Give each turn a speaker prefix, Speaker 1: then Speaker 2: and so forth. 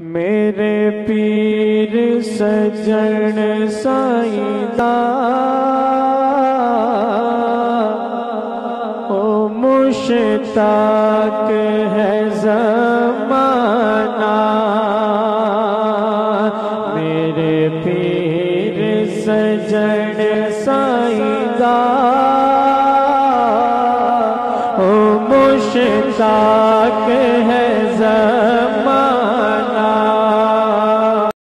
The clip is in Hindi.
Speaker 1: मेरे पीर सजन साईदा। ओ मुश्ताक है जमाना। मेरे पीर सजन साईदा। ओ मुश्ताक है जमाना।